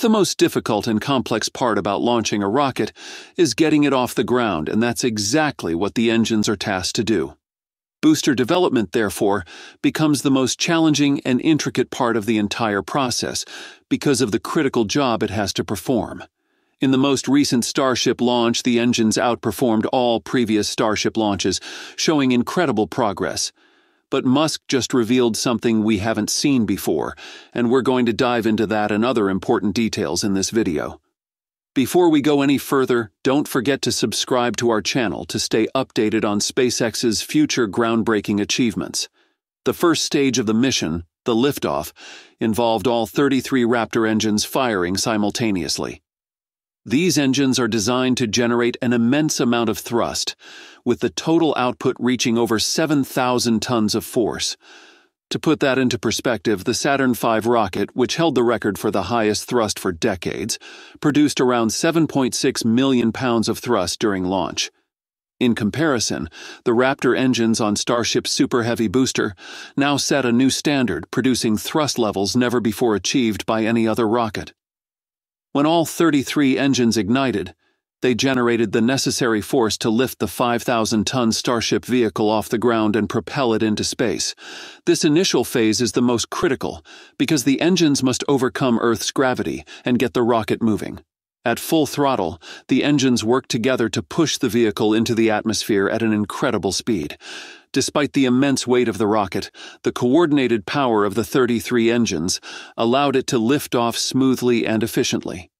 The most difficult and complex part about launching a rocket is getting it off the ground, and that's exactly what the engines are tasked to do. Booster development, therefore, becomes the most challenging and intricate part of the entire process because of the critical job it has to perform. In the most recent Starship launch, the engines outperformed all previous Starship launches, showing incredible progress. But Musk just revealed something we haven't seen before, and we're going to dive into that and other important details in this video. Before we go any further, don't forget to subscribe to our channel to stay updated on SpaceX's future groundbreaking achievements. The first stage of the mission, the liftoff, involved all 33 Raptor engines firing simultaneously. These engines are designed to generate an immense amount of thrust, with the total output reaching over 7,000 tons of force. To put that into perspective, the Saturn V rocket, which held the record for the highest thrust for decades, produced around 7.6 million pounds of thrust during launch. In comparison, the Raptor engines on Starship's Super Heavy booster now set a new standard, producing thrust levels never before achieved by any other rocket. When all 33 engines ignited, they generated the necessary force to lift the 5,000 ton Starship vehicle off the ground and propel it into space. This initial phase is the most critical because the engines must overcome Earth's gravity and get the rocket moving. At full throttle, the engines work together to push the vehicle into the atmosphere at an incredible speed. Despite the immense weight of the rocket, the coordinated power of the 33 engines allowed it to lift off smoothly and efficiently.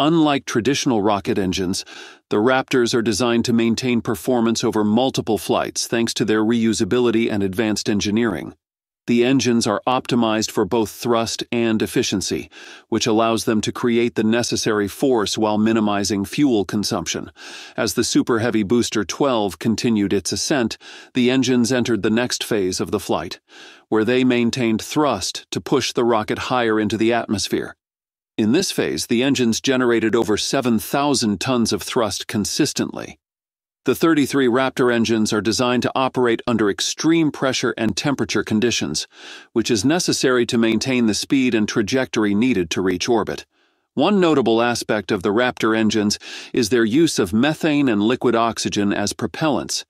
Unlike traditional rocket engines, the Raptors are designed to maintain performance over multiple flights thanks to their reusability and advanced engineering. The engines are optimized for both thrust and efficiency, which allows them to create the necessary force while minimizing fuel consumption. As the Super Heavy Booster 12 continued its ascent, the engines entered the next phase of the flight, where they maintained thrust to push the rocket higher into the atmosphere. In this phase, the engines generated over 7,000 tons of thrust consistently. The 33 Raptor engines are designed to operate under extreme pressure and temperature conditions, which is necessary to maintain the speed and trajectory needed to reach orbit. One notable aspect of the Raptor engines is their use of methane and liquid oxygen as propellants.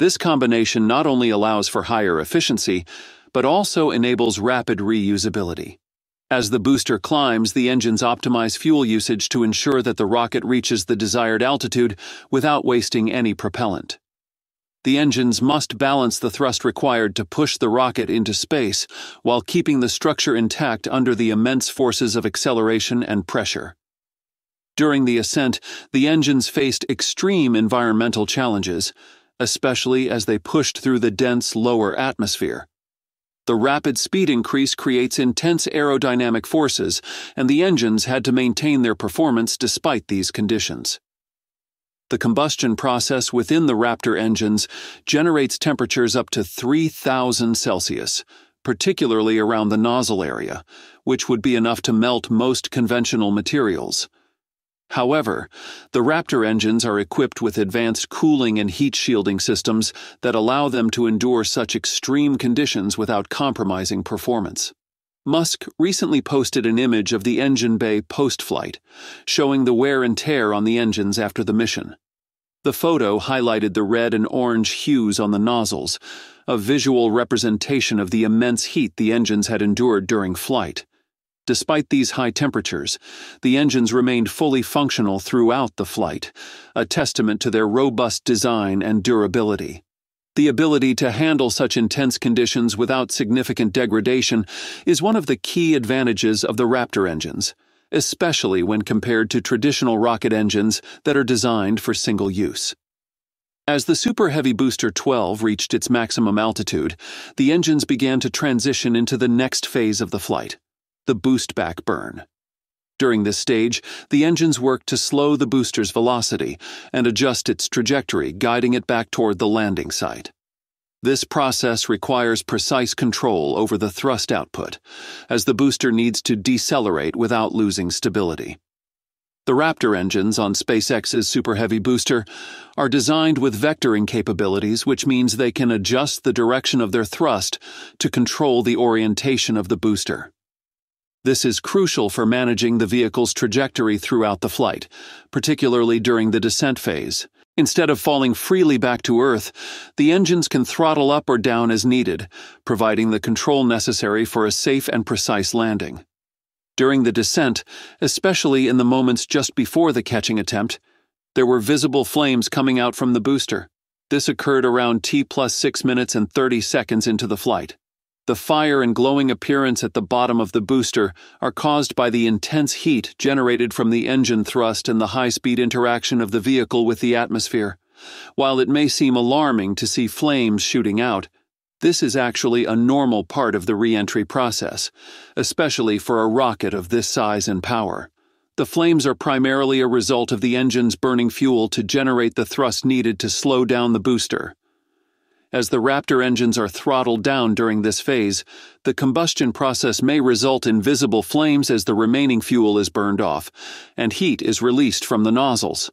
This combination not only allows for higher efficiency, but also enables rapid reusability. As the booster climbs, the engines optimize fuel usage to ensure that the rocket reaches the desired altitude without wasting any propellant. The engines must balance the thrust required to push the rocket into space while keeping the structure intact under the immense forces of acceleration and pressure. During the ascent, the engines faced extreme environmental challenges, especially as they pushed through the dense lower atmosphere. The rapid speed increase creates intense aerodynamic forces, and the engines had to maintain their performance despite these conditions. The combustion process within the Raptor engines generates temperatures up to 3000 Celsius, particularly around the nozzle area, which would be enough to melt most conventional materials. However, the Raptor engines are equipped with advanced cooling and heat shielding systems that allow them to endure such extreme conditions without compromising performance. Musk recently posted an image of the engine bay post flight, showing the wear and tear on the engines after the mission. The photo highlighted the red and orange hues on the nozzles, a visual representation of the immense heat the engines had endured during flight. Despite these high temperatures, the engines remained fully functional throughout the flight, a testament to their robust design and durability. The ability to handle such intense conditions without significant degradation is one of the key advantages of the Raptor engines, especially when compared to traditional rocket engines that are designed for single use. As the Super Heavy Booster 12 reached its maximum altitude, the engines began to transition into the next phase of the flight the boost back burn. During this stage, the engines work to slow the booster's velocity and adjust its trajectory, guiding it back toward the landing site. This process requires precise control over the thrust output, as the booster needs to decelerate without losing stability. The Raptor engines on SpaceX's Super Heavy booster are designed with vectoring capabilities, which means they can adjust the direction of their thrust to control the orientation of the booster. This is crucial for managing the vehicle's trajectory throughout the flight, particularly during the descent phase. Instead of falling freely back to Earth, the engines can throttle up or down as needed, providing the control necessary for a safe and precise landing. During the descent, especially in the moments just before the catching attempt, there were visible flames coming out from the booster. This occurred around T plus 6 minutes and 30 seconds into the flight. The fire and glowing appearance at the bottom of the booster are caused by the intense heat generated from the engine thrust and the high speed interaction of the vehicle with the atmosphere. While it may seem alarming to see flames shooting out, this is actually a normal part of the re entry process, especially for a rocket of this size and power. The flames are primarily a result of the engines burning fuel to generate the thrust needed to slow down the booster. As the Raptor engines are throttled down during this phase, the combustion process may result in visible flames as the remaining fuel is burned off, and heat is released from the nozzles.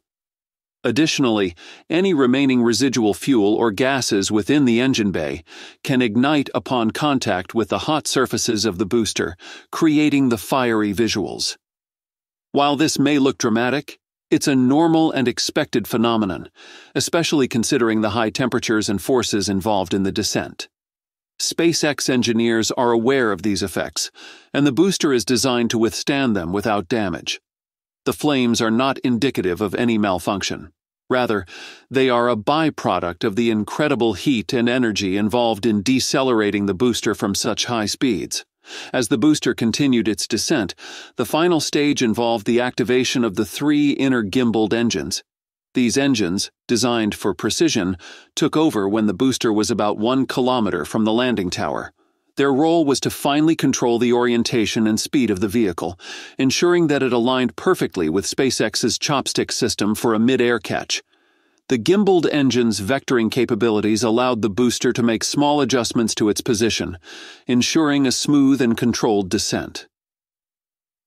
Additionally, any remaining residual fuel or gases within the engine bay can ignite upon contact with the hot surfaces of the booster, creating the fiery visuals. While this may look dramatic, it's a normal and expected phenomenon, especially considering the high temperatures and forces involved in the descent. SpaceX engineers are aware of these effects, and the booster is designed to withstand them without damage. The flames are not indicative of any malfunction. Rather, they are a byproduct of the incredible heat and energy involved in decelerating the booster from such high speeds. As the booster continued its descent, the final stage involved the activation of the three inner gimbaled engines. These engines, designed for precision, took over when the booster was about one kilometer from the landing tower. Their role was to finally control the orientation and speed of the vehicle, ensuring that it aligned perfectly with SpaceX's chopstick system for a mid-air catch. The gimbaled engine's vectoring capabilities allowed the booster to make small adjustments to its position, ensuring a smooth and controlled descent.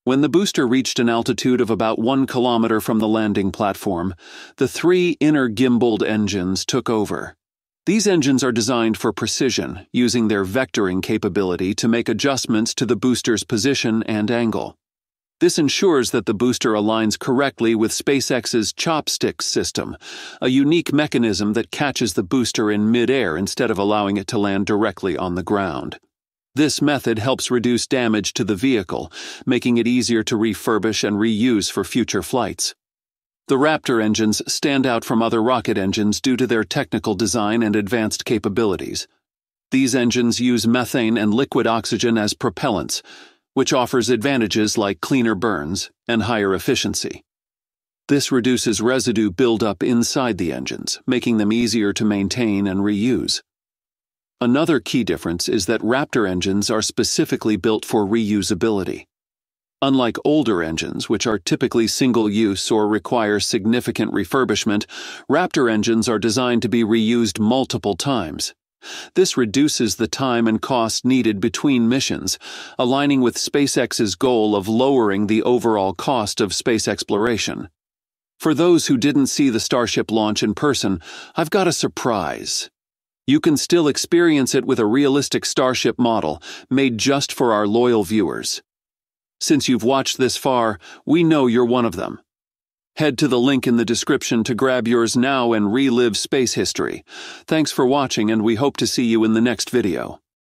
When the booster reached an altitude of about one kilometer from the landing platform, the three inner gimbaled engines took over. These engines are designed for precision, using their vectoring capability to make adjustments to the booster's position and angle. This ensures that the booster aligns correctly with SpaceX's chopsticks system, a unique mechanism that catches the booster in midair instead of allowing it to land directly on the ground. This method helps reduce damage to the vehicle, making it easier to refurbish and reuse for future flights. The Raptor engines stand out from other rocket engines due to their technical design and advanced capabilities. These engines use methane and liquid oxygen as propellants, which offers advantages like cleaner burns and higher efficiency. This reduces residue buildup inside the engines, making them easier to maintain and reuse. Another key difference is that Raptor engines are specifically built for reusability. Unlike older engines, which are typically single use or require significant refurbishment, Raptor engines are designed to be reused multiple times, this reduces the time and cost needed between missions, aligning with SpaceX's goal of lowering the overall cost of space exploration. For those who didn't see the Starship launch in person, I've got a surprise. You can still experience it with a realistic Starship model made just for our loyal viewers. Since you've watched this far, we know you're one of them. Head to the link in the description to grab yours now and relive space history. Thanks for watching and we hope to see you in the next video.